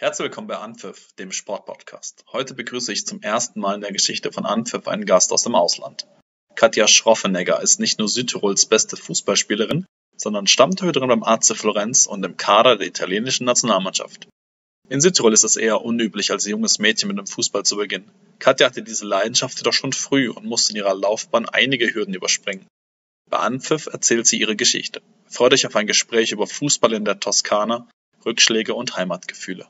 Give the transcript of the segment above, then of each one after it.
Herzlich willkommen bei Anpfiff, dem Sportpodcast. Heute begrüße ich zum ersten Mal in der Geschichte von Anpfiff einen Gast aus dem Ausland. Katja Schroffenegger ist nicht nur Südtirols beste Fußballspielerin, sondern Stammtöterin beim AC Florenz und im Kader der italienischen Nationalmannschaft. In Südtirol ist es eher unüblich, als junges Mädchen mit dem Fußball zu beginnen. Katja hatte diese Leidenschaft jedoch schon früh und musste in ihrer Laufbahn einige Hürden überspringen. Bei Anpfiff erzählt sie ihre Geschichte. Freut euch auf ein Gespräch über Fußball in der Toskana, Rückschläge und Heimatgefühle.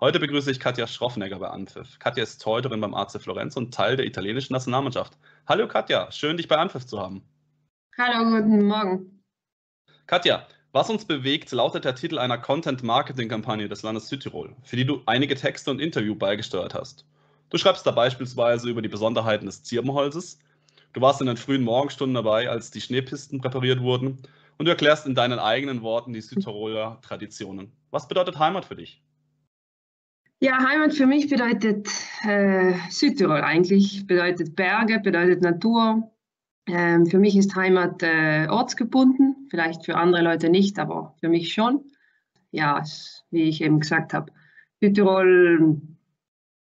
Heute begrüße ich Katja Schroffnegger bei Anpfiff. Katja ist Torhüterin beim AC Florenz und Teil der italienischen Nationalmannschaft. Hallo Katja, schön dich bei Anpfiff zu haben. Hallo, guten Morgen. Katja, was uns bewegt, lautet der Titel einer Content-Marketing-Kampagne des Landes Südtirol, für die du einige Texte und Interview beigesteuert hast. Du schreibst da beispielsweise über die Besonderheiten des Zirbenholzes. Du warst in den frühen Morgenstunden dabei, als die Schneepisten präpariert wurden. Und du erklärst in deinen eigenen Worten die Südtiroler Traditionen. Was bedeutet Heimat für dich? Ja, Heimat für mich bedeutet äh, Südtirol eigentlich, bedeutet Berge, bedeutet Natur, ähm, für mich ist Heimat äh, ortsgebunden, vielleicht für andere Leute nicht, aber für mich schon. Ja, wie ich eben gesagt habe, Südtirol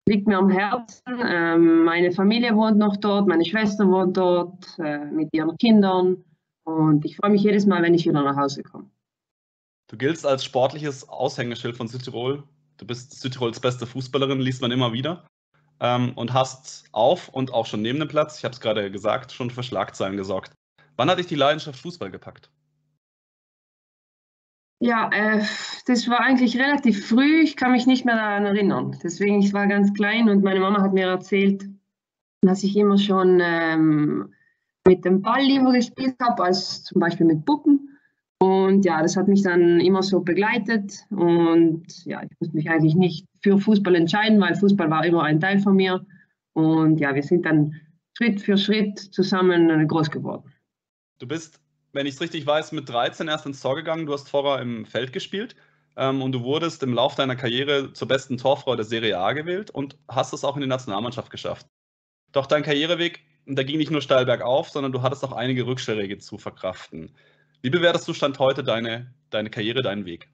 liegt mir am Herzen. Ähm, meine Familie wohnt noch dort, meine Schwester wohnt dort äh, mit ihren Kindern und ich freue mich jedes Mal, wenn ich wieder nach Hause komme. Du giltst als sportliches Aushängeschild von Südtirol. Du bist Südtirols beste Fußballerin, liest man immer wieder ähm, und hast auf und auch schon neben dem Platz, ich habe es gerade gesagt, schon für Schlagzeilen gesorgt. Wann hat dich die Leidenschaft Fußball gepackt? Ja, äh, das war eigentlich relativ früh. Ich kann mich nicht mehr daran erinnern. Deswegen, ich war ganz klein und meine Mama hat mir erzählt, dass ich immer schon ähm, mit dem Ball lieber gespielt habe, als zum Beispiel mit Puppen. Und ja, das hat mich dann immer so begleitet. Und ja, ich musste mich eigentlich nicht für Fußball entscheiden, weil Fußball war immer ein Teil von mir. Und ja, wir sind dann Schritt für Schritt zusammen groß geworden. Du bist, wenn ich es richtig weiß, mit 13 erst ins Tor gegangen. Du hast vorher im Feld gespielt ähm, und du wurdest im Laufe deiner Karriere zur besten Torfrau der Serie A gewählt und hast es auch in die Nationalmannschaft geschafft. Doch dein Karriereweg, der ging nicht nur steil bergauf, sondern du hattest auch einige Rückschläge zu verkraften. Wie bewertest du Stand heute deine, deine Karriere, deinen Weg?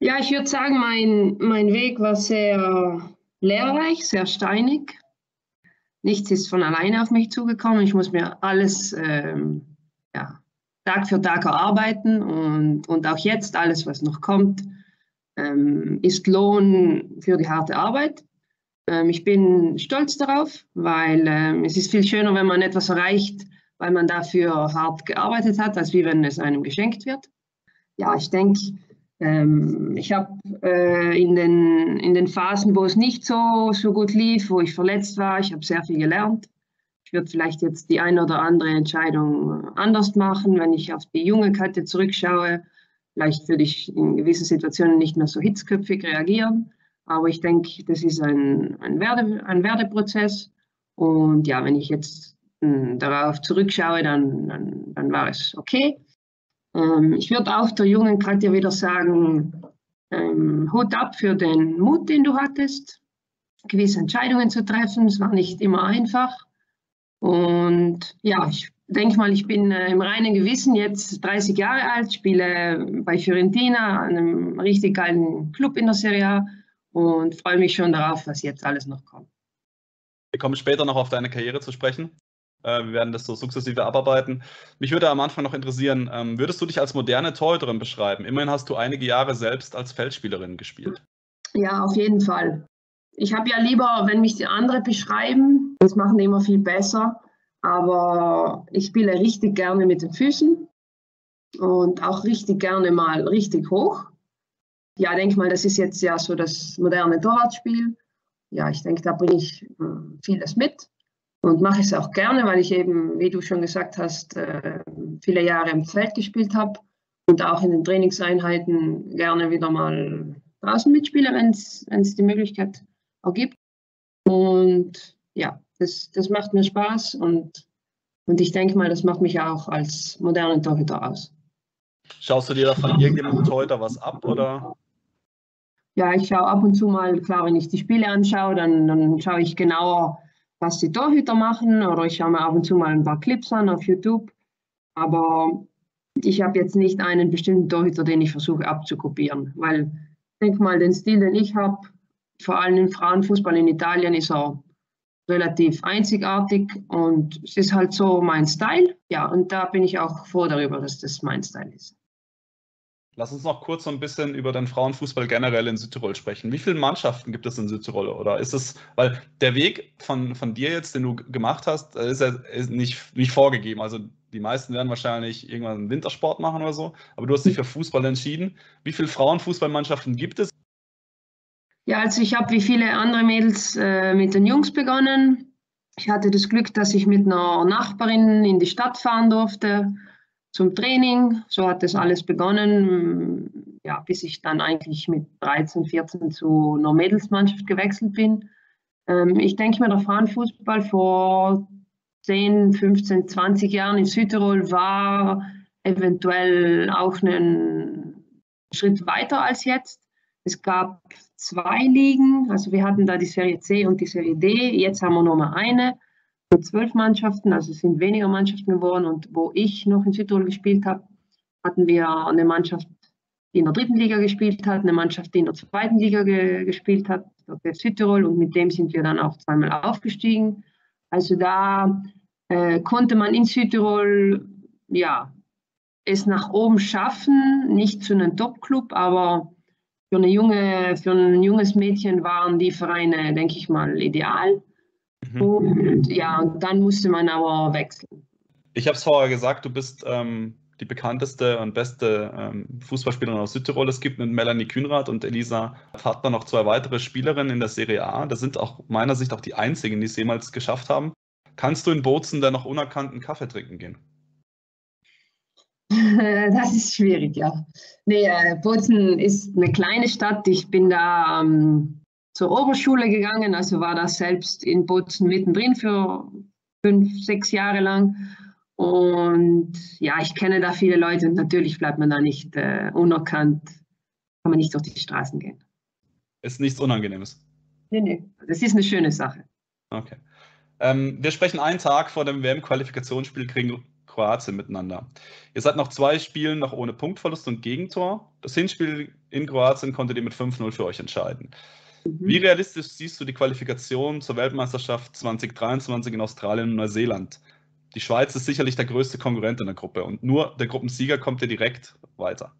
Ja, ich würde sagen, mein, mein Weg war sehr lehrreich, sehr steinig. Nichts ist von alleine auf mich zugekommen. Ich muss mir alles ähm, ja, Tag für Tag erarbeiten und, und auch jetzt alles, was noch kommt, ähm, ist Lohn für die harte Arbeit. Ähm, ich bin stolz darauf, weil ähm, es ist viel schöner, wenn man etwas erreicht, weil man dafür hart gearbeitet hat, als wie wenn es einem geschenkt wird. Ja, ich denke, ähm, ich habe äh, in, den, in den Phasen, wo es nicht so, so gut lief, wo ich verletzt war, ich habe sehr viel gelernt. Ich würde vielleicht jetzt die eine oder andere Entscheidung anders machen, wenn ich auf die junge Kette zurückschaue. Vielleicht würde ich in gewissen Situationen nicht mehr so hitzköpfig reagieren. Aber ich denke, das ist ein, ein, Werde, ein Werdeprozess. Und ja, wenn ich jetzt darauf zurückschaue, dann, dann, dann war es okay. Ähm, ich würde auch der jungen Katja wieder sagen, ähm, Hut ab für den Mut, den du hattest, gewisse Entscheidungen zu treffen. Es war nicht immer einfach. Und ja, ich denke mal, ich bin äh, im reinen Gewissen jetzt 30 Jahre alt, spiele bei Fiorentina, einem richtig geilen Club in der Serie A und freue mich schon darauf, was jetzt alles noch kommt. Wir kommen später noch auf deine Karriere zu sprechen. Äh, wir werden das so sukzessive abarbeiten. Mich würde am Anfang noch interessieren, ähm, würdest du dich als moderne Torhüterin beschreiben? Immerhin hast du einige Jahre selbst als Feldspielerin gespielt. Ja, auf jeden Fall. Ich habe ja lieber, wenn mich die anderen beschreiben, das machen die immer viel besser. Aber ich spiele richtig gerne mit den Füßen und auch richtig gerne mal richtig hoch. Ja, denke mal, das ist jetzt ja so das moderne Torwartspiel. Ja, ich denke, da bringe ich äh, vieles mit und mache es auch gerne, weil ich eben, wie du schon gesagt hast, äh, viele Jahre im Feld gespielt habe und auch in den Trainingseinheiten gerne wieder mal draußen mitspiele, wenn es die Möglichkeit ergibt. Und ja, das, das macht mir Spaß und, und ich denke mal, das macht mich auch als modernen Torhüter aus. Schaust du dir da von irgendjemandem Torhüter was ab oder? Ja, ich schaue ab und zu mal, klar, wenn ich die Spiele anschaue, dann, dann schaue ich genauer, was die Torhüter machen oder ich schaue mir ab und zu mal ein paar Clips an auf YouTube. Aber ich habe jetzt nicht einen bestimmten Torhüter, den ich versuche abzukopieren, weil ich denke mal, den Stil, den ich habe, vor allem im Frauenfußball in Italien, ist er relativ einzigartig und es ist halt so mein Style. Ja, und da bin ich auch froh darüber, dass das mein Style ist. Lass uns noch kurz so ein bisschen über den Frauenfußball generell in Südtirol sprechen. Wie viele Mannschaften gibt es in Südtirol? Oder ist es, weil der Weg von, von dir jetzt, den du gemacht hast, ist ja nicht, nicht vorgegeben. Also die meisten werden wahrscheinlich irgendwann einen Wintersport machen oder so, aber du hast dich für Fußball entschieden. Wie viele Frauenfußballmannschaften gibt es? Ja, also ich habe wie viele andere Mädels äh, mit den Jungs begonnen. Ich hatte das Glück, dass ich mit einer Nachbarin in die Stadt fahren durfte zum Training. So hat das alles begonnen, ja, bis ich dann eigentlich mit 13, 14 zu einer Mädelsmannschaft gewechselt bin. Ähm, ich denke mir, der Frauenfußball vor 10, 15, 20 Jahren in Südtirol war eventuell auch einen Schritt weiter als jetzt. Es gab zwei Ligen, also wir hatten da die Serie C und die Serie D, jetzt haben wir nur mal eine mit zwölf Mannschaften, also es sind weniger Mannschaften geworden. Und wo ich noch in Südtirol gespielt habe, hatten wir eine Mannschaft, die in der dritten Liga gespielt hat, eine Mannschaft, die in der zweiten Liga ge gespielt hat, der Südtirol. Und mit dem sind wir dann auch zweimal aufgestiegen. Also da äh, konnte man in Südtirol ja, es nach oben schaffen, nicht zu einem Top-Club, aber für, eine junge, für ein junges Mädchen waren die Vereine, denke ich mal, ideal. Mhm. Und ja, dann musste man aber wechseln. Ich habe es vorher gesagt, du bist ähm, die bekannteste und beste ähm, Fußballspielerin aus Südtirol. Es gibt mit Melanie Kühnrath und Elisa Partner noch zwei weitere Spielerinnen in der Serie A. Das sind auch meiner Sicht auch die einzigen, die es jemals geschafft haben. Kannst du in Bozen dann noch unerkannten Kaffee trinken gehen? Das ist schwierig, ja. Nee, äh, Bozen ist eine kleine Stadt. Ich bin da ähm, zur Oberschule gegangen, also war das selbst in Bozen mittendrin für fünf, sechs Jahre lang. Und ja, ich kenne da viele Leute und natürlich bleibt man da nicht äh, unerkannt, kann man nicht durch die Straßen gehen. Ist nichts Unangenehmes? Nee, nee, das ist eine schöne Sache. Okay. Ähm, wir sprechen einen Tag vor dem WM-Qualifikationsspiel gegen Kroatien miteinander. Ihr seid nach zwei Spielen noch ohne Punktverlust und Gegentor. Das Hinspiel in Kroatien konntet ihr mit 5-0 für euch entscheiden. Wie mhm. realistisch siehst du die Qualifikation zur Weltmeisterschaft 2023 in Australien und Neuseeland? Die Schweiz ist sicherlich der größte Konkurrent in der Gruppe und nur der Gruppensieger kommt ja direkt weiter.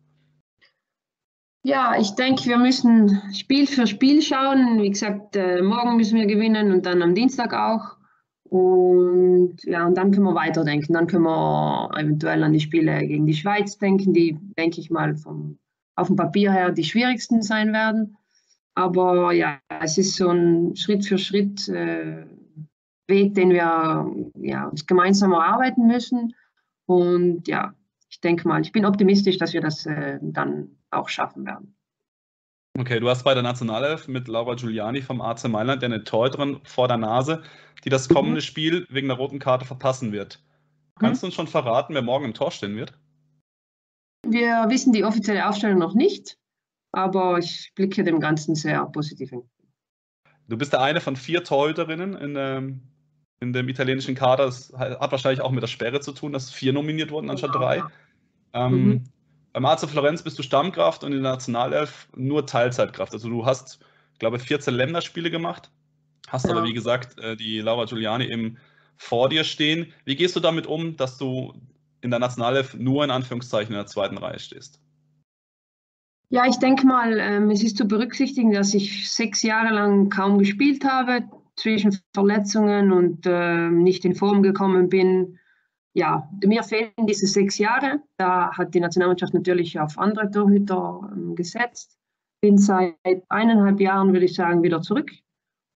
Ja, ich denke, wir müssen Spiel für Spiel schauen. Wie gesagt, äh, morgen müssen wir gewinnen und dann am Dienstag auch. Und ja, und dann können wir weiterdenken. Dann können wir eventuell an die Spiele gegen die Schweiz denken, die, denke ich mal, vom, auf dem Papier her die schwierigsten sein werden. Aber ja, es ist so ein Schritt für Schritt äh, Weg, den wir ja, uns gemeinsam erarbeiten müssen. Und ja, ich denke mal, ich bin optimistisch, dass wir das äh, dann auch schaffen werden. Okay, du hast bei der Nationalelf mit Laura Giuliani vom AC Mailand eine Torhüterin vor der Nase, die das kommende mhm. Spiel wegen der roten Karte verpassen wird. Kannst mhm. du uns schon verraten, wer morgen im Tor stehen wird? Wir wissen die offizielle Aufstellung noch nicht aber ich blicke dem Ganzen sehr positiv entgegen. Du bist der eine von vier Torhüterinnen in, ähm, in dem italienischen Kader. Das hat wahrscheinlich auch mit der Sperre zu tun, dass vier nominiert wurden anstatt genau, drei. Ähm, mhm. Beim AC Florenz bist du Stammkraft und in der Nationalelf nur Teilzeitkraft. Also du hast, glaube ich, 14 Länderspiele gemacht, hast ja. aber wie gesagt äh, die Laura Giuliani eben vor dir stehen. Wie gehst du damit um, dass du in der Nationalelf nur in Anführungszeichen in der zweiten Reihe stehst? Ja, ich denke mal, ähm, es ist zu berücksichtigen, dass ich sechs Jahre lang kaum gespielt habe, zwischen Verletzungen und äh, nicht in Form gekommen bin. Ja, mir fehlen diese sechs Jahre. Da hat die Nationalmannschaft natürlich auf andere Torhüter ähm, gesetzt. Bin seit eineinhalb Jahren, würde ich sagen, wieder zurück.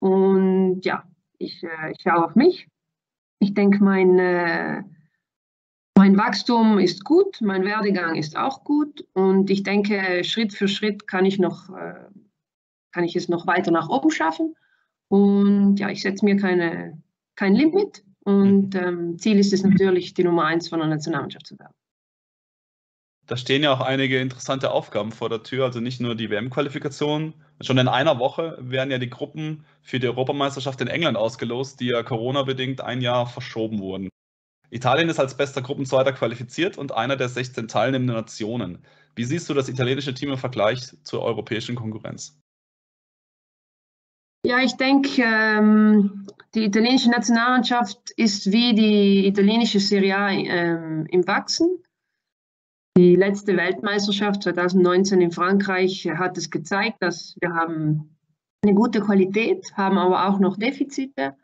Und ja, ich, äh, ich schaue auf mich. Ich denke, mein äh, mein Wachstum ist gut, mein Werdegang ist auch gut und ich denke, Schritt für Schritt kann ich, noch, äh, kann ich es noch weiter nach oben schaffen. Und ja, ich setze mir keine, kein Limit und ähm, Ziel ist es natürlich, die Nummer eins von der Nationalmannschaft zu werden. da stehen ja auch einige interessante Aufgaben vor der Tür, also nicht nur die WM-Qualifikation. Schon in einer Woche werden ja die Gruppen für die Europameisterschaft in England ausgelost, die ja Corona-bedingt ein Jahr verschoben wurden. Italien ist als bester Gruppenzweiter qualifiziert und einer der 16 teilnehmenden Nationen. Wie siehst du das italienische Team im Vergleich zur europäischen Konkurrenz? Ja, ich denke, ähm, die italienische Nationalmannschaft ist wie die italienische Serie A ähm, im Wachsen. Die letzte Weltmeisterschaft 2019 in Frankreich hat es gezeigt, dass wir haben eine gute Qualität, haben aber auch noch Defizite,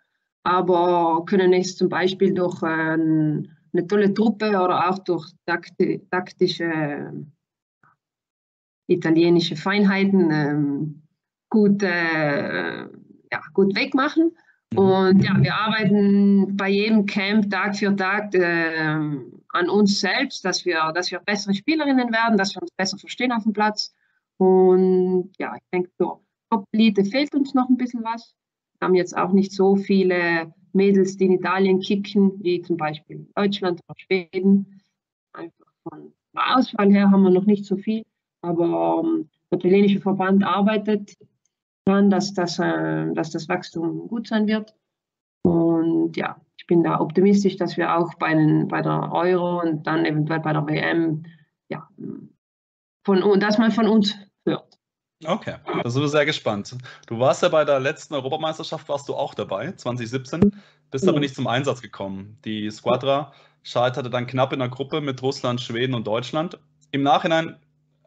aber können es zum Beispiel durch äh, eine tolle Truppe oder auch durch takti taktische italienische Feinheiten ähm, gut, äh, ja, gut wegmachen. Mhm. Und ja, wir arbeiten bei jedem Camp Tag für Tag äh, an uns selbst, dass wir, dass wir bessere Spielerinnen werden, dass wir uns besser verstehen auf dem Platz. Und ja, ich denke, so Top-Elite fehlt uns noch ein bisschen was. Haben jetzt auch nicht so viele Mädels, die in Italien kicken, wie zum Beispiel Deutschland oder Schweden. Einfach von Auswahl her haben wir noch nicht so viel. Aber ähm, der italienische Verband arbeitet daran, dass das, äh, dass das Wachstum gut sein wird. Und ja, ich bin da optimistisch, dass wir auch bei, den, bei der Euro und dann eventuell bei der WM, ja, von, dass man von uns. Okay, da sind wir sehr gespannt. Du warst ja bei der letzten Europameisterschaft, warst du auch dabei, 2017, bist ja. aber nicht zum Einsatz gekommen. Die Squadra scheiterte dann knapp in der Gruppe mit Russland, Schweden und Deutschland. Im Nachhinein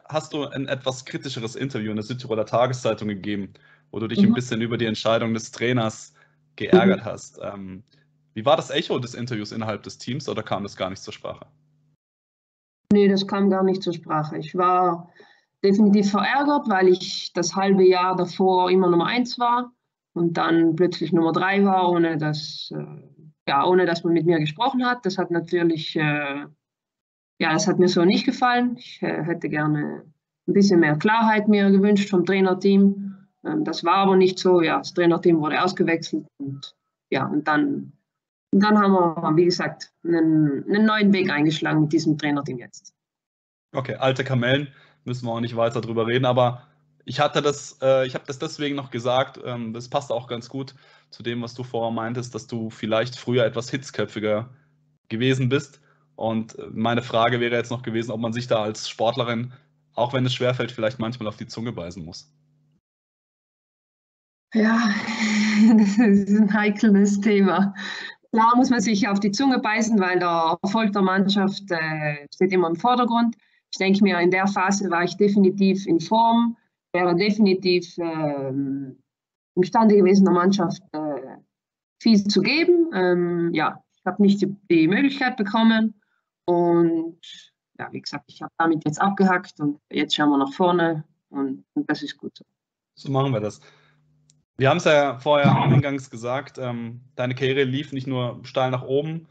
hast du ein etwas kritischeres Interview in der Südtiroler Tageszeitung gegeben, wo du dich mhm. ein bisschen über die Entscheidung des Trainers geärgert mhm. hast. Ähm, wie war das Echo des Interviews innerhalb des Teams oder kam das gar nicht zur Sprache? Nee, das kam gar nicht zur Sprache. Ich war definitiv verärgert, weil ich das halbe Jahr davor immer Nummer eins war und dann plötzlich Nummer drei war, ohne dass, äh, ja, ohne dass man mit mir gesprochen hat. Das hat natürlich, äh, ja, das hat mir so nicht gefallen. Ich äh, hätte gerne ein bisschen mehr Klarheit mir gewünscht vom Trainerteam. Ähm, das war aber nicht so. Ja, das Trainerteam wurde ausgewechselt und ja, und dann dann haben wir, wie gesagt, einen, einen neuen Weg eingeschlagen mit diesem Trainerteam jetzt. Okay, alte Kamellen, müssen wir auch nicht weiter drüber reden, aber ich hatte das, äh, ich habe das deswegen noch gesagt, ähm, das passt auch ganz gut zu dem, was du vorher meintest, dass du vielleicht früher etwas hitzköpfiger gewesen bist. Und äh, meine Frage wäre jetzt noch gewesen, ob man sich da als Sportlerin, auch wenn es schwerfällt, vielleicht manchmal auf die Zunge beißen muss. Ja, das ist ein heikles Thema. Klar muss man sich auf die Zunge beißen, weil der Erfolg der Mannschaft äh, steht immer im Vordergrund. Ich denke mir, in der Phase war ich definitiv in Form, wäre definitiv äh, imstande gewesen, der Mannschaft äh, viel zu geben. Ähm, ja, ich habe nicht die, die, Möglichkeit bekommen und ja, wie gesagt, ich habe damit jetzt abgehackt und jetzt schauen wir nach vorne und, und das ist gut so. So machen wir das. Wir haben es ja vorher eingangs gesagt, ähm, deine Karriere lief nicht nur steil nach oben.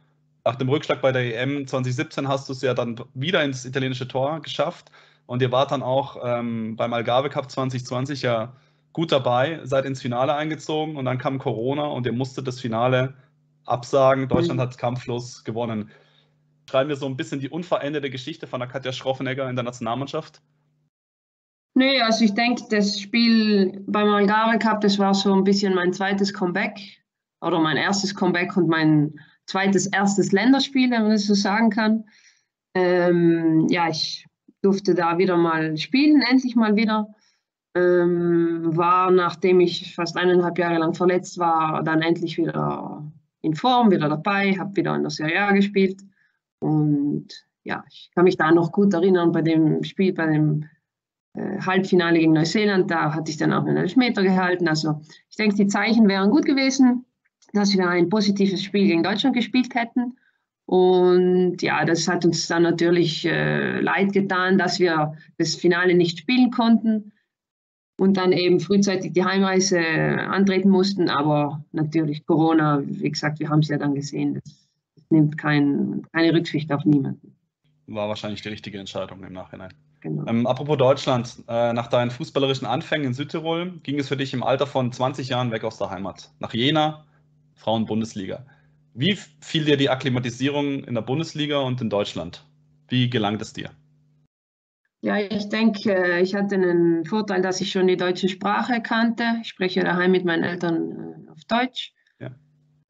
Nach dem Rückschlag bei der EM 2017 hast du es ja dann wieder ins italienische Tor geschafft. Und ihr wart dann auch ähm, beim Algarve Cup 2020 ja gut dabei, seid ins Finale eingezogen und dann kam Corona und ihr musstet das Finale absagen. Deutschland mhm. hat kampflos gewonnen. Schreiben wir so ein bisschen die unveränderte Geschichte von der Katja Schroffenegger in der Nationalmannschaft? Nö, also ich denke, das Spiel beim Algarve Cup, das war so ein bisschen mein zweites Comeback oder mein erstes Comeback und mein zweites erstes Länderspiel, wenn man das so sagen kann. Ähm, ja, ich durfte da wieder mal spielen, endlich mal wieder. Ähm, war, nachdem ich fast eineinhalb Jahre lang verletzt war, dann endlich wieder in Form, wieder dabei, habe wieder in der Serie A gespielt. Und ja, ich kann mich da noch gut erinnern bei dem Spiel, bei dem äh, Halbfinale gegen Neuseeland, da hatte ich dann auch einen Elfmeter gehalten. Also ich denke, die Zeichen wären gut gewesen, dass wir ein positives Spiel gegen Deutschland gespielt hätten. Und ja, das hat uns dann natürlich äh, leid getan, dass wir das Finale nicht spielen konnten und dann eben frühzeitig die Heimreise antreten mussten. Aber natürlich Corona, wie gesagt, wir haben es ja dann gesehen, das, das nimmt kein, keine Rücksicht auf niemanden. War wahrscheinlich die richtige Entscheidung im Nachhinein. Genau. Ähm, apropos Deutschland, äh, nach deinen fußballerischen Anfängen in Südtirol ging es für dich im Alter von 20 Jahren weg aus der Heimat. Nach Jena, Frauen-Bundesliga. Wie fiel dir die Akklimatisierung in der Bundesliga und in Deutschland? Wie gelangt es dir? Ja, ich denke, ich hatte einen Vorteil, dass ich schon die deutsche Sprache kannte. Ich spreche daheim mit meinen Eltern äh, auf Deutsch. Ja.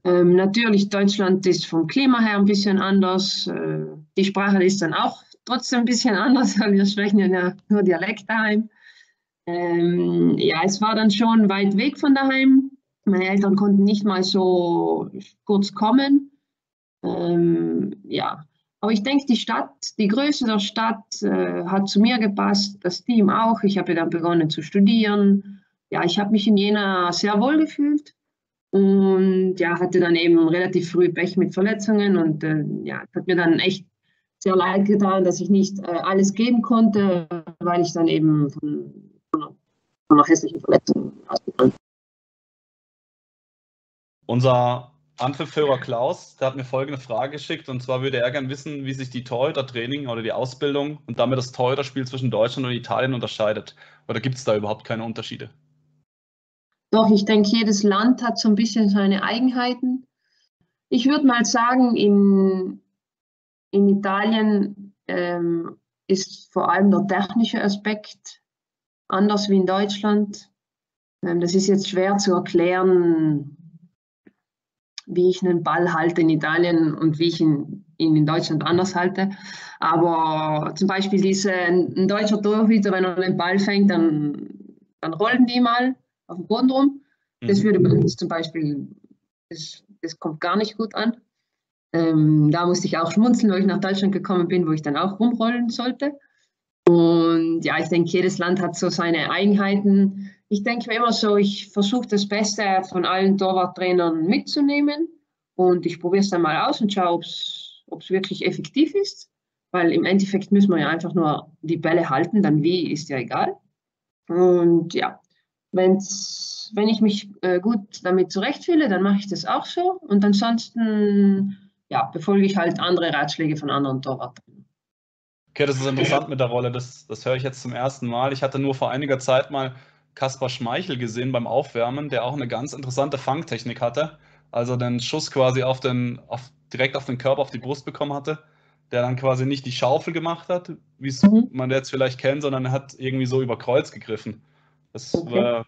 Ähm, natürlich, Deutschland ist vom Klima her ein bisschen anders. Äh, die Sprache ist dann auch trotzdem ein bisschen anders, weil wir sprechen ja nur Dialekt daheim. Ähm, ja, es war dann schon weit weg von daheim. Meine Eltern konnten nicht mal so kurz kommen. Ähm, ja, aber ich denke, die Stadt, die Größe der Stadt äh, hat zu mir gepasst, das Team auch. Ich habe dann begonnen zu studieren. Ja, ich habe mich in Jena sehr wohl gefühlt und ja, hatte dann eben relativ früh Pech mit Verletzungen und äh, ja, hat mir dann echt sehr leid getan, dass ich nicht äh, alles geben konnte, weil ich dann eben von, von, einer hässlichen Verletzung. Unser Anpfiffhörer Klaus, der hat mir folgende Frage geschickt und zwar würde er gerne wissen, wie sich die Torhüter-Training oder die Ausbildung und damit das Torhüter-Spiel zwischen Deutschland und Italien unterscheidet. Oder gibt es da überhaupt keine Unterschiede? Doch, ich denke, jedes Land hat so ein bisschen seine Eigenheiten. Ich würde mal sagen, in, in Italien ähm, ist vor allem der technische Aspekt anders wie in Deutschland. Ähm, das ist jetzt schwer zu erklären, wie ich einen Ball halte in Italien und wie ich ihn, ihn in Deutschland anders halte. Aber zum Beispiel diese, ein deutscher Torhüter, wenn er einen Ball fängt, dann, dann rollen die mal auf dem Boden rum. Das mhm. würde bei uns zum Beispiel, das, das kommt gar nicht gut an. Ähm, da musste ich auch schmunzeln, weil ich nach Deutschland gekommen bin, wo ich dann auch rumrollen sollte. Und ja, ich denke, jedes Land hat so seine Eigenheiten ich denke mir immer so, ich versuche das Beste von allen Torwarttrainern mitzunehmen und ich probiere es dann mal aus und schaue, ob es wirklich effektiv ist, weil im Endeffekt müssen wir ja einfach nur die Bälle halten, dann wie ist ja egal. Und ja, wenn's, wenn ich mich äh, gut damit zurechtfühle, dann mache ich das auch so und ansonsten ja, befolge ich halt andere Ratschläge von anderen Torwarttrainern. Okay, das ist interessant mit der Rolle. Das, das höre ich jetzt zum ersten Mal. Ich hatte nur vor einiger Zeit mal Kaspar Schmeichel gesehen beim Aufwärmen, der auch eine ganz interessante Fangtechnik hatte. Also den Schuss quasi auf den, auf, direkt auf den Körper, auf die Brust bekommen hatte. Der dann quasi nicht die Schaufel gemacht hat, wie es mhm. man jetzt vielleicht kennt, sondern er hat irgendwie so über Kreuz gegriffen. Das, okay. war,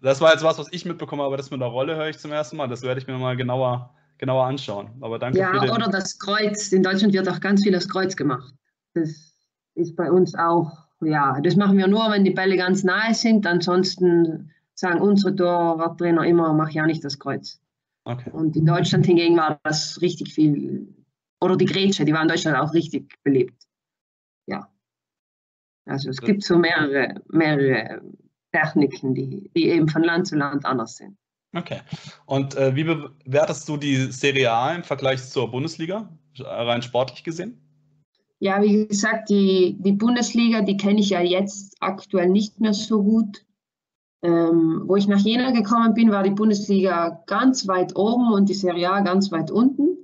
das war jetzt was, was ich mitbekommen habe, aber das mit der Rolle höre ich zum ersten Mal. Das werde ich mir mal genauer, genauer anschauen. Aber danke ja, oder das Kreuz. In Deutschland wird auch ganz viel das Kreuz gemacht. Das ist bei uns auch ja, das machen wir nur, wenn die Bälle ganz nahe sind. Ansonsten sagen unsere Torwarttrainer immer, mach ja nicht das Kreuz. Okay. Und in Deutschland hingegen war das richtig viel, oder die Grätsche, die war in Deutschland auch richtig belebt. Ja. Also es gibt so mehrere, mehrere Techniken, die, die eben von Land zu Land anders sind. Okay. Und äh, wie bewertest du die Serie A im Vergleich zur Bundesliga, rein sportlich gesehen? Ja, wie gesagt, die, die Bundesliga, die kenne ich ja jetzt aktuell nicht mehr so gut. Ähm, wo ich nach Jena gekommen bin, war die Bundesliga ganz weit oben und die Serie A ganz weit unten.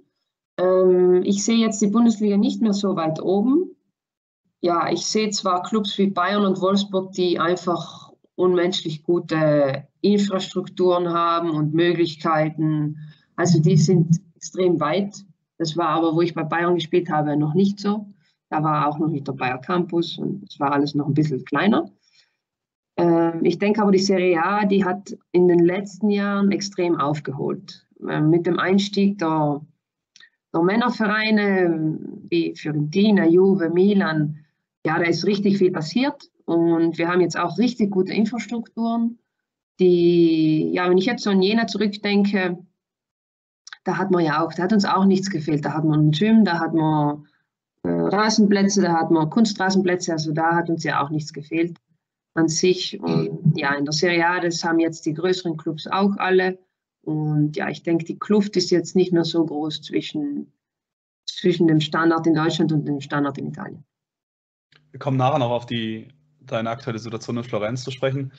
Ähm, ich sehe jetzt die Bundesliga nicht mehr so weit oben. Ja, ich sehe zwar Clubs wie Bayern und Wolfsburg, die einfach unmenschlich gute Infrastrukturen haben und Möglichkeiten. Also die sind extrem weit. Das war aber, wo ich bei Bayern gespielt habe, noch nicht so. Da war auch noch nicht der Bayer Campus und es war alles noch ein bisschen kleiner. Ähm, ich denke aber, die Serie A, die hat in den letzten Jahren extrem aufgeholt. Ähm, mit dem Einstieg der, der Männervereine wie Fiorentina, Juve, Milan, ja, da ist richtig viel passiert und wir haben jetzt auch richtig gute Infrastrukturen, die, ja, wenn ich jetzt so an Jena zurückdenke, da hat man ja auch, da hat uns auch nichts gefehlt. Da hat man ein Gym, da hat man Rasenplätze, da hatten wir Kunstrasenplätze, also da hat uns ja auch nichts gefehlt an sich. Und ja, in der Serie A, das haben jetzt die größeren Clubs auch alle. Und ja, ich denke, die Kluft ist jetzt nicht mehr so groß zwischen, zwischen dem Standard in Deutschland und dem Standard in Italien. Wir kommen nachher noch auf die, deine aktuelle Situation in Florenz zu sprechen.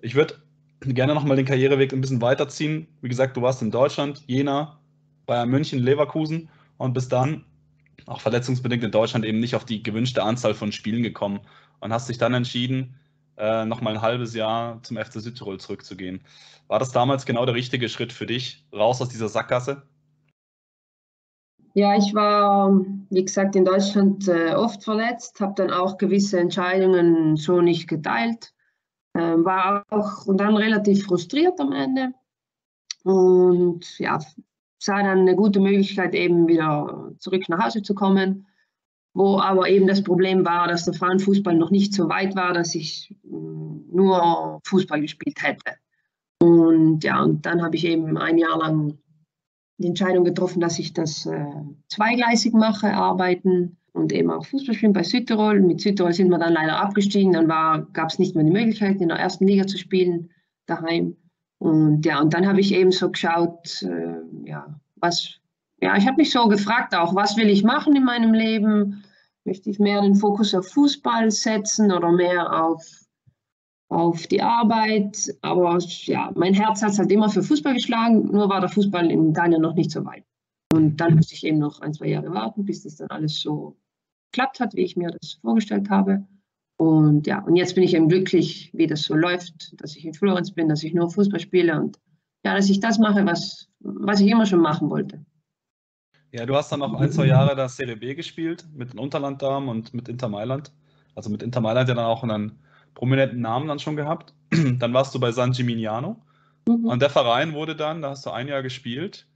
Ich würde gerne nochmal den Karriereweg ein bisschen weiterziehen. Wie gesagt, du warst in Deutschland, Jena, Bayern München, Leverkusen und bis dann auch verletzungsbedingt in Deutschland eben nicht auf die gewünschte Anzahl von Spielen gekommen und hast dich dann entschieden, äh, nochmal ein halbes Jahr zum FC Südtirol zurückzugehen. War das damals genau der richtige Schritt für dich, raus aus dieser Sackgasse? Ja, ich war, wie gesagt, in Deutschland äh, oft verletzt, habe dann auch gewisse Entscheidungen so nicht geteilt, äh, war auch und dann relativ frustriert am Ende und ja, sah dann eine gute Möglichkeit, eben wieder zurück nach Hause zu kommen, wo aber eben das Problem war, dass der Frauenfußball noch nicht so weit war, dass ich mm, nur Fußball gespielt hätte. Und ja, und dann habe ich eben ein Jahr lang die Entscheidung getroffen, dass ich das äh, zweigleisig mache, arbeiten und eben auch Fußball spielen bei Südtirol. Mit Südtirol sind wir dann leider abgestiegen, dann gab es nicht mehr die Möglichkeit, in der ersten Liga zu spielen daheim. Und ja, und dann habe ich eben so geschaut, äh, ja, was, ja, ich habe mich so gefragt auch, was will ich machen in meinem Leben? Möchte ich mehr den Fokus auf Fußball setzen oder mehr auf, auf die Arbeit? Aber ja, mein Herz hat halt immer für Fußball geschlagen, nur war der Fußball in Italien noch nicht so weit. Und dann musste ich eben noch ein, zwei Jahre warten, bis das dann alles so geklappt hat, wie ich mir das vorgestellt habe. Und ja, und jetzt bin ich eben glücklich, wie das so läuft, dass ich in Florenz bin, dass ich nur Fußball spiele und ja, dass ich das mache, was, was ich immer schon machen wollte. Ja, du hast dann noch ein, zwei Jahre das CDB gespielt mit den Unterlanddamen und mit Inter Mailand. Also mit Inter Mailand ja dann auch einen prominenten Namen dann schon gehabt. Dann warst du bei San Gimignano. Mhm. Und der Verein wurde dann, da hast du ein Jahr gespielt,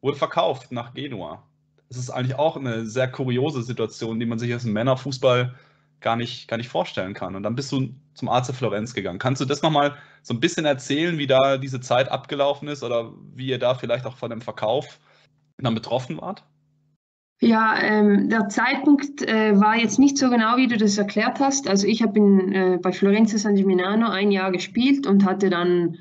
wurde verkauft nach Genua. Das ist eigentlich auch eine sehr kuriose Situation, die man sich als Männerfußball gar nicht, gar nicht vorstellen kann. Und dann bist du zum AC Florenz gegangen. Kannst du das nochmal so ein bisschen erzählen, wie da diese Zeit abgelaufen ist oder wie ihr da vielleicht auch von dem Verkauf dann betroffen wart? Ja, ähm, der Zeitpunkt äh, war jetzt nicht so genau, wie du das erklärt hast. Also ich habe äh, bei Florenz San Gimignano ein Jahr gespielt und hatte dann,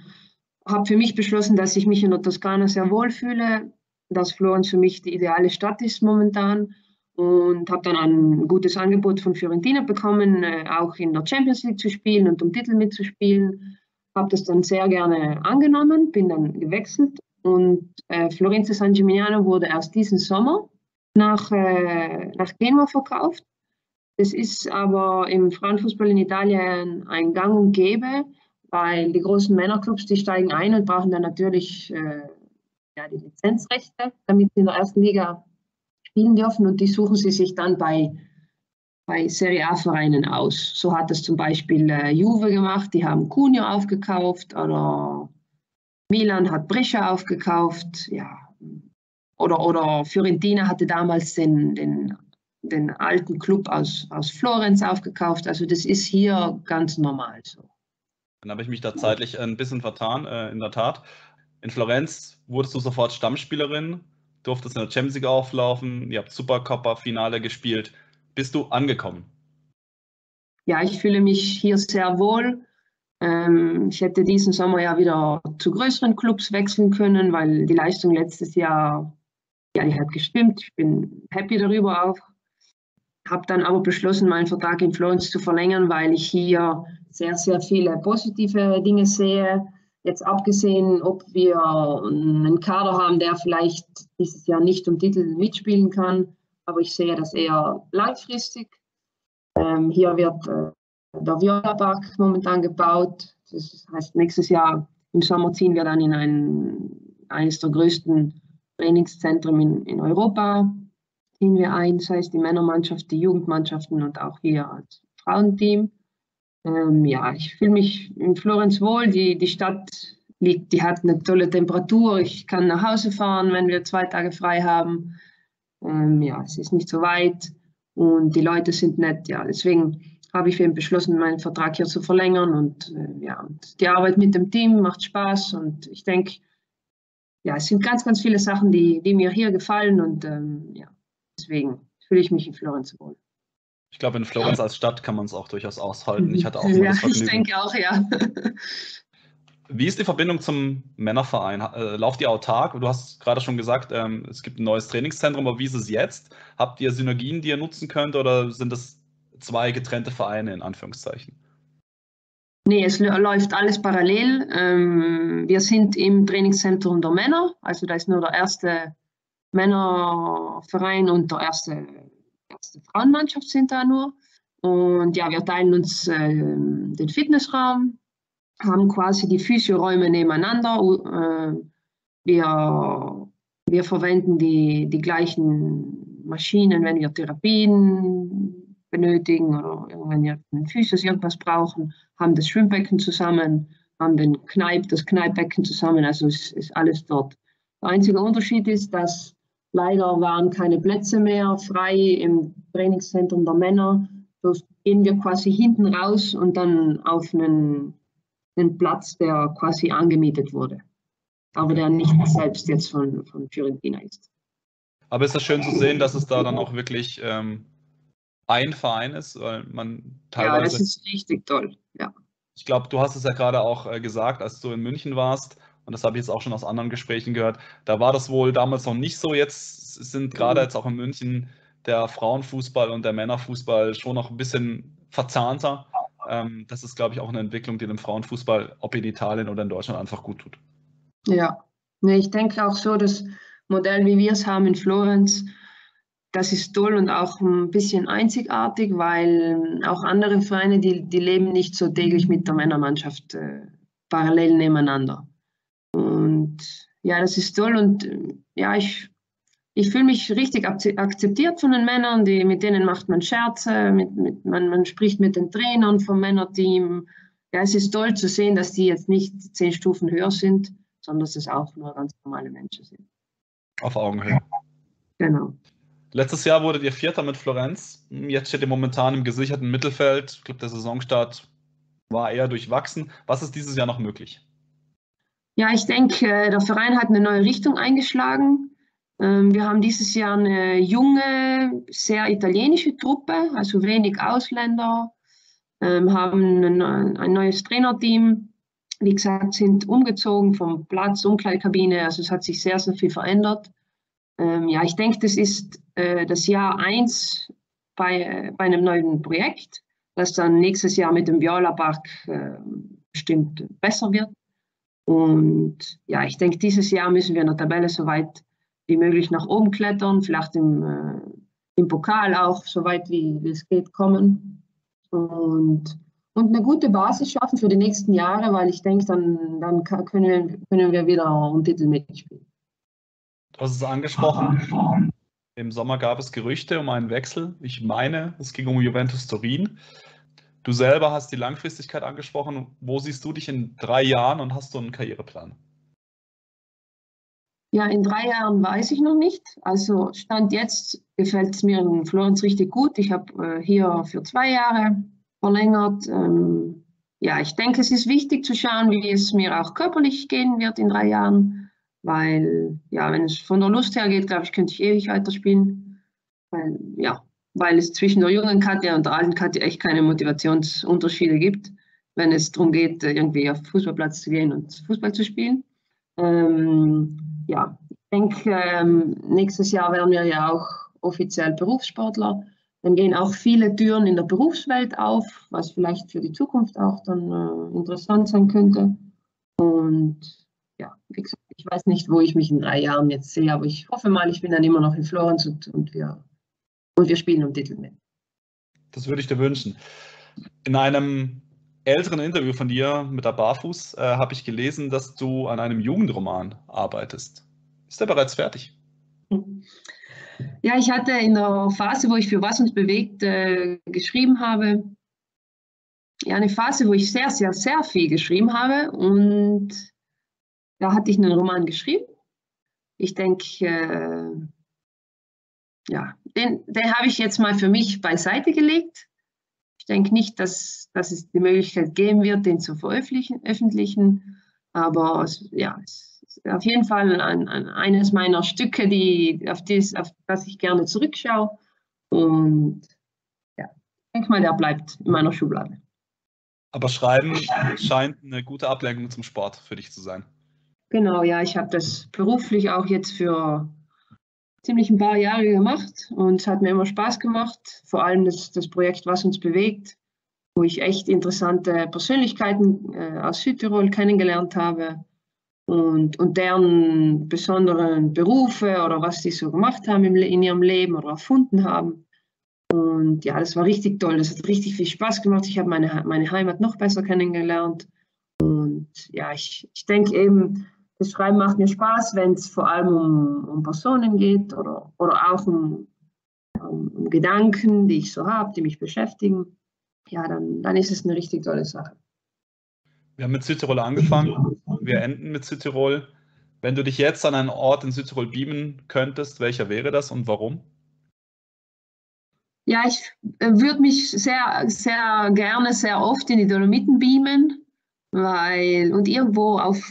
habe für mich beschlossen, dass ich mich in der Toskana sehr wohl fühle, dass Florenz für mich die ideale Stadt ist momentan und habe dann ein gutes Angebot von Fiorentina bekommen, äh, auch in der Champions League zu spielen und um Titel mitzuspielen. Habe das dann sehr gerne angenommen, bin dann gewechselt und äh, Florenzo San Gimignano wurde erst diesen Sommer nach, äh, nach Genua verkauft. Das ist aber im Frauenfußball in Italien ein Gang und Gäbe, weil die großen Männerclubs, die steigen ein und brauchen dann natürlich äh, ja, die Lizenzrechte, damit sie in der ersten Liga spielen dürfen und die suchen sie sich dann bei, bei Serie A-Vereinen aus. So hat das zum Beispiel äh, Juve gemacht, die haben Cunio aufgekauft oder Milan hat Brescia aufgekauft, ja. Oder, oder Fiorentina hatte damals den, den, den alten Club aus, aus Florenz aufgekauft. Also das ist hier ganz normal so. Dann habe ich mich da zeitlich ein bisschen vertan, äh, in der Tat. In Florenz wurdest du sofort Stammspielerin durftest in der Champions League auflaufen, ihr habt Supercoppa-Finale gespielt. Bist du angekommen? Ja, ich fühle mich hier sehr wohl. Ähm, ich hätte diesen Sommer ja wieder zu größeren Clubs wechseln können, weil die Leistung letztes Jahr, ja, die hat gestimmt. Ich bin happy darüber auch. Habe dann aber beschlossen, meinen Vertrag in Florenz zu verlängern, weil ich hier sehr, sehr viele positive Dinge sehe Jetzt abgesehen, ob wir einen Kader haben, der vielleicht dieses Jahr nicht um Titel mitspielen kann, aber ich sehe das eher langfristig. Ähm, hier wird äh, der Viola Park momentan gebaut. Das heißt, nächstes Jahr im Sommer ziehen wir dann in ein, eines der größten Trainingszentren in, in Europa ziehen wir ein, das heißt die Männermannschaft, die Jugendmannschaften und auch hier als Frauenteam. Ähm, ja, ich fühle mich in Florenz wohl. Die, die Stadt liegt, die hat eine tolle Temperatur. Ich kann nach Hause fahren, wenn wir zwei Tage frei haben. Ähm, ja, es ist nicht so weit und die Leute sind nett. Ja, deswegen habe ich eben beschlossen, meinen Vertrag hier zu verlängern und äh, ja, und die Arbeit mit dem Team macht Spaß und ich denke, ja, es sind ganz, ganz viele Sachen, die, die mir hier gefallen und ähm, ja, deswegen fühle ich mich in Florenz wohl. Ich glaube, in Florenz als Stadt kann man es auch durchaus aushalten. Ich hatte auch ja, das Vergnügen. Ich denke auch, ja. Wie ist die Verbindung zum Männerverein? Äh, lauft ihr autark? Du hast gerade schon gesagt, ähm, es gibt ein neues Trainingszentrum, aber wie ist es jetzt? Habt ihr Synergien, die ihr nutzen könnt oder sind das zwei getrennte Vereine in Anführungszeichen? Nee, es läuft alles parallel. Ähm, wir sind im Trainingszentrum der Männer, also da ist nur der erste Männerverein und der erste die Frauenmannschaft sind da nur. Und ja, wir teilen uns äh, den Fitnessraum, haben quasi die Physioräume nebeneinander. Äh, wir Wir verwenden die, die gleichen Maschinen, wenn wir Therapien benötigen oder wenn wir einen Physios irgendwas brauchen, haben das Schwimmbecken zusammen, haben den Kneipp, das Kneippbecken zusammen, also es ist alles dort. Der einzige Unterschied ist, dass leider waren keine Plätze mehr frei im Trainingszentrum der Männer. So gehen wir quasi hinten raus und dann auf einen, einen Platz, der quasi angemietet wurde, aber der nicht selbst jetzt von, von Fiorentina ist. Aber ist es schön zu sehen, dass es da dann auch wirklich ähm, ein Verein ist, weil man teilweise. Ja, das ist richtig toll, ja. Ich glaube, du hast es ja gerade auch äh, gesagt, als du in München warst, und das habe ich jetzt auch schon aus anderen Gesprächen gehört, da war das wohl damals noch nicht so. Jetzt sind gerade mhm. jetzt auch in München der Frauenfußball und der Männerfußball schon noch ein bisschen verzahnter. Ähm, das ist, glaube ich, auch eine Entwicklung, die dem Frauenfußball, ob in Italien oder in Deutschland, einfach gut tut. Ja, ich denke auch so, das Modell, wie wir es haben in Florenz, das ist toll und auch ein bisschen einzigartig, weil auch andere Vereine, die, die leben nicht so täglich mit der Männermannschaft äh, parallel nebeneinander. Und ja, das ist toll und ja, ich, ich fühle mich richtig akzeptiert von den Männern, die, mit denen macht man Scherze, mit, mit, man, man spricht mit den Trainern vom Männerteam. Ja, es ist toll zu sehen, dass die jetzt nicht zehn Stufen höher sind, sondern dass es auch nur ganz normale Menschen sind. Auf Augenhöhe. Genau. Letztes Jahr wurdet ihr Vierter mit Florenz. Jetzt steht ihr momentan im gesicherten Mittelfeld. Ich glaube, der Saisonstart war eher durchwachsen. Was ist dieses Jahr noch möglich? Ja, ich denke, der Verein hat eine neue Richtung eingeschlagen. Ähm, wir haben dieses Jahr eine junge, sehr italienische Truppe, also wenig Ausländer, ähm, haben ein neues Trainerteam. Wie gesagt, sind umgezogen vom Platz, Umkleidekabine. Also es hat sich sehr, sehr viel verändert. Ähm, ja, ich denke, das ist äh, das Jahr eins bei, äh, bei einem neuen Projekt, das dann nächstes Jahr mit dem Viola Park bestimmt besser wird. Und ja, ich denke, dieses Jahr müssen wir in der Tabelle so weit wie möglich nach oben klettern, vielleicht im, äh, im Pokal auch so weit wie, es geht kommen. Und, und eine gute Basis schaffen für die nächsten Jahre, weil ich denke, dann, dann können, können wir wieder um Titel mitspielen. Du hast es angesprochen. Im Sommer gab es Gerüchte um einen Wechsel. Ich meine, es ging um Juventus Turin. Du selber hast die Langfristigkeit angesprochen. Wo siehst du dich in drei Jahren und hast du einen Karriereplan? Ja, in drei Jahren weiß ich noch nicht. Also Stand jetzt gefällt es mir in Florenz richtig gut. Ich habe äh, hier für zwei Jahre verlängert. Ähm, ja, ich denke, es ist wichtig zu schauen, wie es mir auch körperlich gehen wird in drei Jahren. Weil, ja, wenn es von der Lust her geht, glaube ich, könnte ich ewig weiterspielen. Weil, ja, weil es zwischen der jungen Katja und der alten Katja echt keine Motivationsunterschiede gibt, wenn es darum geht, irgendwie auf den Fußballplatz zu gehen und Fußball zu spielen. Ähm, ja, ich denke, ähm, nächstes Jahr werden wir ja auch offiziell Berufssportler. Dann gehen auch viele Türen in der Berufswelt auf, was vielleicht für die Zukunft auch dann äh, interessant sein könnte. Und ja, wie gesagt, ich weiß nicht, wo ich mich in drei Jahren jetzt sehe, aber ich hoffe mal, ich bin dann immer noch in Florenz und, und, wir, und wir spielen um Titel mit. Das würde ich dir wünschen. In einem älteren Interview von dir mit der Barfuß äh, habe ich gelesen, dass du an einem Jugendroman arbeitest. Ist der bereits fertig? Ja, ich hatte in der Phase, wo ich für Was uns bewegt äh, geschrieben habe, ja, eine Phase, wo ich sehr, sehr, sehr viel geschrieben habe und da hatte ich einen Roman geschrieben. Ich denke, äh, ja, den, den habe ich jetzt mal für mich beiseite gelegt. Ich denke nicht, dass, dass es die Möglichkeit geben wird, den zu veröffentlichen. Öffentlichen, aber ja, es ist auf jeden Fall ein, ein, eines meiner Stücke, die, auf, dies, auf das ich gerne zurückschaue. Und ja, ich denke mal, der bleibt in meiner Schublade. Aber Schreiben scheint eine gute Ablenkung zum Sport für dich zu sein. Genau, ja, ich habe das beruflich auch jetzt für ziemlich ein paar Jahre gemacht und es hat mir immer Spaß gemacht. Vor allem das, das Projekt Was uns bewegt, wo ich echt interessante Persönlichkeiten äh, aus Südtirol kennengelernt habe und, und deren besonderen Berufe oder was sie so gemacht haben im, in ihrem Leben oder erfunden haben. Und ja, das war richtig toll. Das hat richtig viel Spaß gemacht. Ich habe meine, meine Heimat noch besser kennengelernt. Und ja, ich, ich denke eben, das Schreiben macht mir Spaß, wenn es vor allem um, um Personen geht oder, oder auch um, um, um Gedanken, die ich so habe, die mich beschäftigen. Ja, dann, dann ist es eine richtig tolle Sache. Wir haben mit Südtirol angefangen, wir enden mit Südtirol. Wenn du dich jetzt an einen Ort in Südtirol beamen könntest, welcher wäre das und warum? Ja, ich äh, würde mich sehr, sehr gerne, sehr oft in die Dolomiten beamen, weil und irgendwo auf,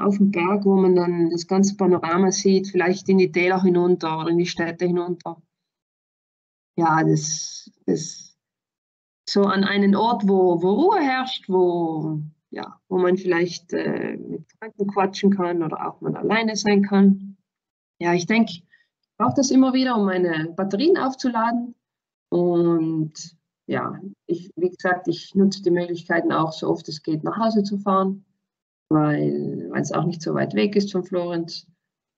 auf dem Berg, wo man dann das ganze Panorama sieht, vielleicht in die Täler hinunter oder in die Städte hinunter. Ja, das, das so an einen Ort, wo, wo Ruhe herrscht, wo, ja, wo man vielleicht äh, mit Freunden quatschen kann oder auch mal alleine sein kann. Ja, ich denke, ich brauche das immer wieder, um meine Batterien aufzuladen. Und ja, ich, wie gesagt, ich nutze die Möglichkeiten auch so oft es geht nach Hause zu fahren, weil es auch nicht so weit weg ist von Florenz.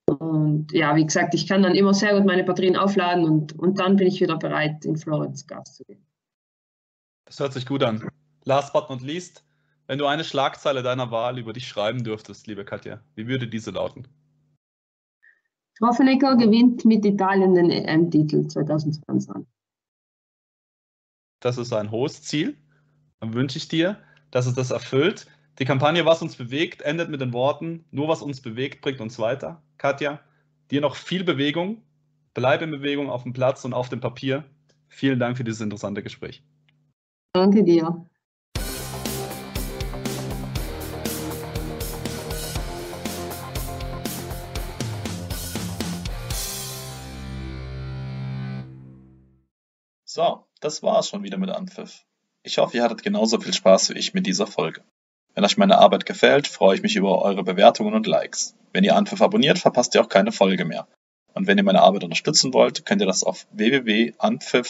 Und ja, wie gesagt, ich kann dann immer sehr gut meine Batterien aufladen und, und dann bin ich wieder bereit, in Florenz Gas zu geben. Das hört sich gut an. Last but not least, wenn du eine Schlagzeile deiner Wahl über dich schreiben dürftest, liebe Katja, wie würde diese lauten? Schroffenecker gewinnt mit Italien den EM-Titel 2020 das ist ein hohes Ziel. Dann wünsche ich dir, dass es das erfüllt. Die Kampagne Was uns bewegt endet mit den Worten, nur was uns bewegt, bringt uns weiter. Katja, dir noch viel Bewegung. Bleib in Bewegung auf dem Platz und auf dem Papier. Vielen Dank für dieses interessante Gespräch. Danke dir. So, das war's schon wieder mit Anpfiff. Ich hoffe, ihr hattet genauso viel Spaß wie ich mit dieser Folge. Wenn euch meine Arbeit gefällt, freue ich mich über eure Bewertungen und Likes. Wenn ihr Anpfiff abonniert, verpasst ihr auch keine Folge mehr. Und wenn ihr meine Arbeit unterstützen wollt, könnt ihr das auf www.anpfiff